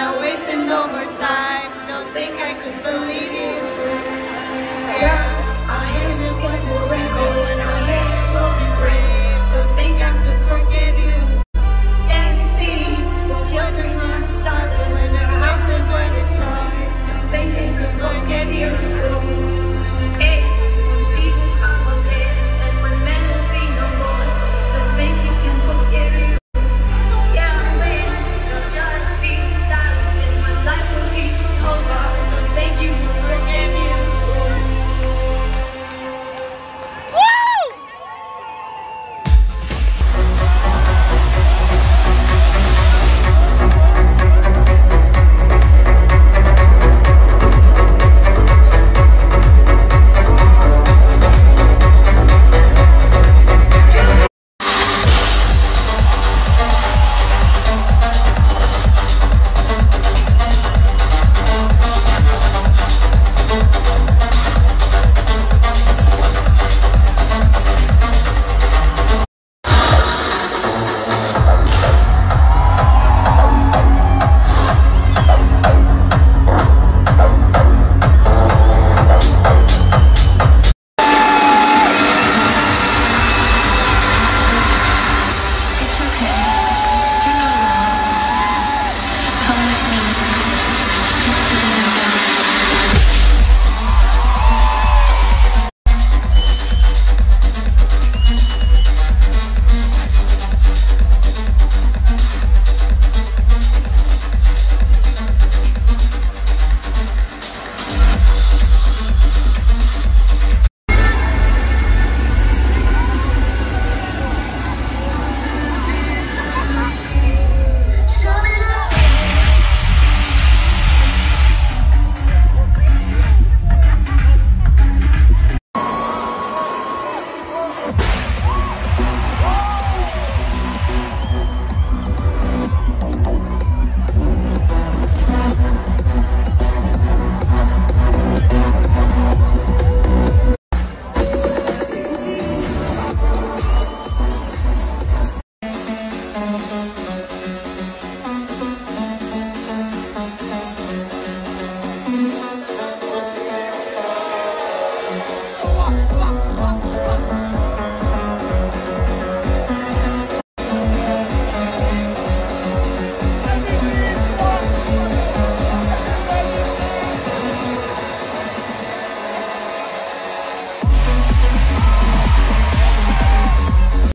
I wasted no more time. Don't think I could believe it.